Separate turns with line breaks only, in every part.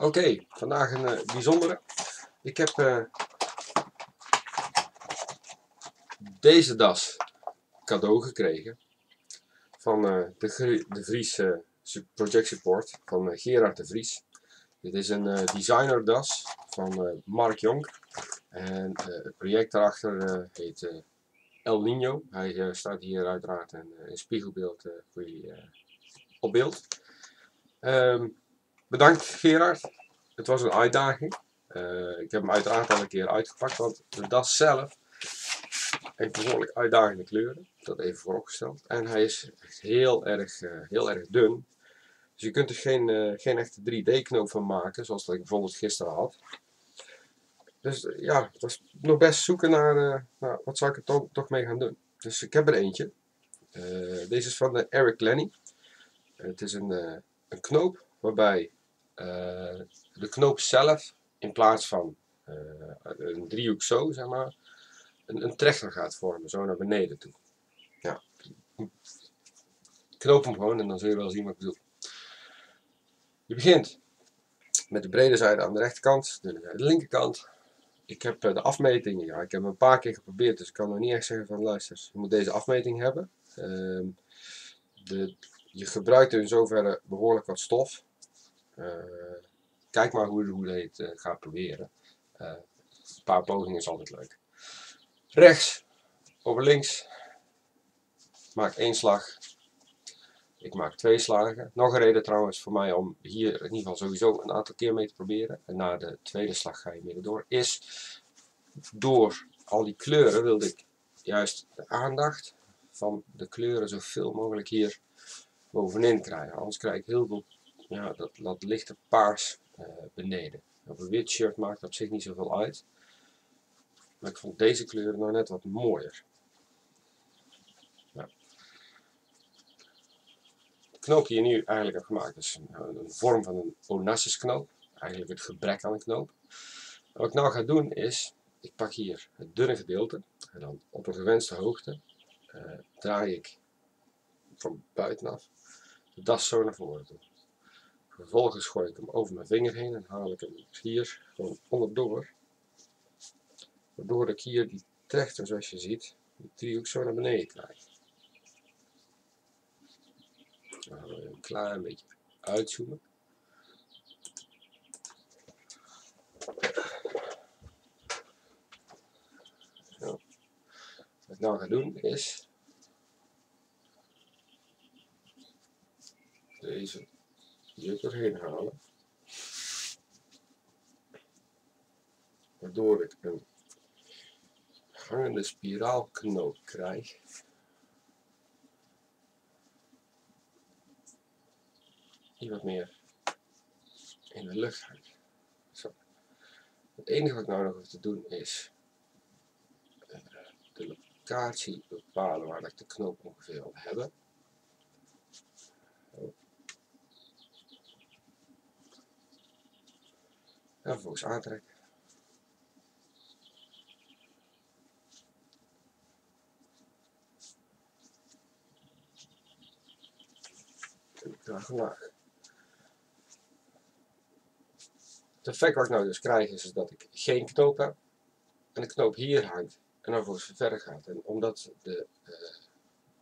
Oké, vandaag een uh, bijzondere. Ik heb uh, deze das cadeau gekregen van uh, de, de Vries Project Support van Gerard de Vries. Dit is een designer das van Mark Jonk en het project daarachter heet El Nino. Hij staat hier uiteraard in, in spiegelbeeld voor jullie op beeld. Um, Bedankt Gerard. Het was een uitdaging. Uh, ik heb hem uiteraard al een keer uitgepakt, want de das zelf heeft behoorlijk uitdagende kleuren. Dat even vooropgesteld. En hij is heel erg, uh, heel erg dun. Dus je kunt er geen, uh, geen echte 3D-knoop van maken, zoals dat ik bijvoorbeeld gisteren had. Dus ja, het was nog best zoeken naar, wat zou ik er toch, toch mee gaan doen. Dus ik heb er eentje. deze is van de Eric Lenny. het is een, een knoop waarbij de knoop zelf in plaats van uh, een driehoek zo, zeg maar, een, een trechter gaat vormen, zo naar beneden toe. Ja. Knoop hem gewoon en dan zul je wel zien wat ik bedoel. Je begint met de brede zijde aan de rechterkant, de de linkerkant. Ik heb eh, de afmetingen, ja, ik heb een paar keer geprobeerd, dus ik kan nog niet echt zeggen van luister, je moet deze afmeting hebben. Uh, de, je gebruikt in zoverre behoorlijk wat stof. Eh, kijk maar hoe, hoe je het eh, gaat proberen. Eh, een paar pogingen is altijd leuk. Rechts over links. Maak één slag. Ik maak twee slagen. Nog een reden trouwens voor mij om hier in ieder geval sowieso een aantal keer mee te proberen. En na de tweede slag ga je midden door. Is door al die kleuren wilde ik juist de aandacht van de kleuren zoveel mogelijk hier bovenin krijgen. Anders krijg ik heel veel ja, dat, dat lichte paars uh, beneden. Op een wit shirt maakt op zich niet zoveel uit. Maar ik vond deze kleuren nou net wat mooier. Ja. De knoop die je nu eigenlijk hebt gemaakt is een, een vorm van een Onassis knoop. Eigenlijk het gebrek aan een knoop. wat ik nou ga doen is, ik pak hier het dunne gedeelte en dan op een gewenste hoogte uh, draai ik van buitenaf de das zo naar voren toe. Vervolgens gooi ik hem over mijn vinger heen en haal ik hem hier gewoon onderdoor. Waardoor ik hier die trechter, zoals je ziet, die driehoek zo naar beneden krijg. Dan gaan we een klein beetje uitzoomen. Zo. Wat ik nou ga doen is deze hier doorheen halen. Waardoor ik een hangende spiraalknoop krijg. Die wat meer in de lucht hangt. Zo. Het enige wat ik nou nog hoef te doen is uh, de locatie bepalen waar ik de knoop ongeveer wil hebben. En vervolgens aantrekken. Laag. Het effect wat ik nou dus krijg is, dat ik geen knoop heb. En de knoop hier hangt. En dan vervolgens verder gaat. En omdat de, uh,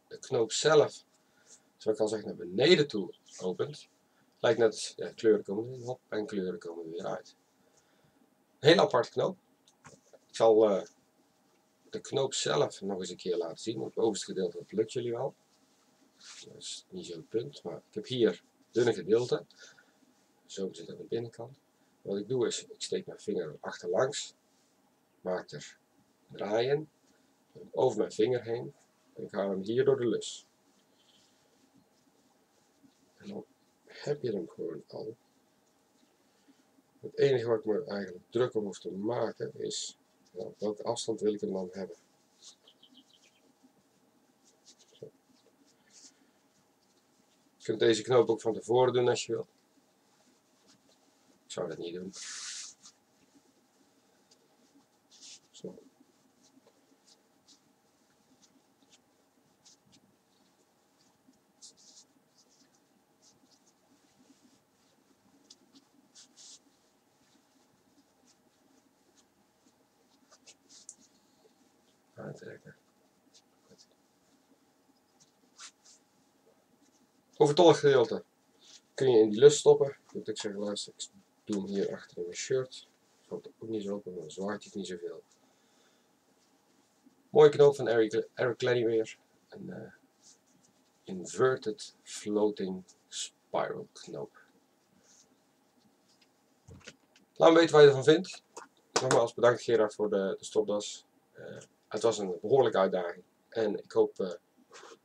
de knoop zelf, zoals ik al zeg, naar beneden toe opent, lijkt net, ja, kleuren komen erin en kleuren komen er weer uit. Heel apart knoop. Ik zal uh, de knoop zelf nog eens een keer laten zien. Het bovenste gedeelte dat lukt jullie wel. Dat is niet zo'n punt, maar ik heb hier dunne gedeelte. Zo zit aan de binnenkant. Wat ik doe is, ik steek mijn vinger achterlangs, maak er draaien, over mijn vinger heen en ik haal hem hier door de lus. En dan heb je hem gewoon al. Het enige wat ik me eigenlijk druk om hoef te maken is, nou, welke afstand wil ik hem dan hebben. Je kunt deze knoop ook van tevoren doen als je wilt. Ik zou dat niet doen. Zo. Trekken. Overtollig gedeelte kun je in die lus stoppen. Dat ik zeg, luister, ik doe hier achter in mijn shirt. Valt ook niet zo op, maar dan zwaait niet zoveel. Mooie knoop van Eric, Eric Lenny weer. Een uh, inverted floating spiral knoop. Laat me weten wat je ervan vindt. Nogmaals bedankt Gerard voor de, de stopdas. Uh, het was een behoorlijke uitdaging. En ik hoop uh, dat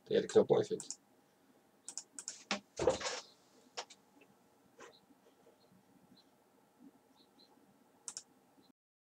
jij de knoop mooi vindt.